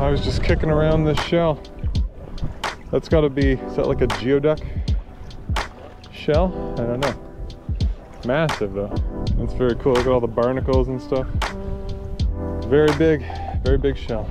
I was just kicking around this shell. That's got to be, is that like a geoduck shell? I don't know. Massive though. That's very cool. Look at all the barnacles and stuff. Very big, very big shell.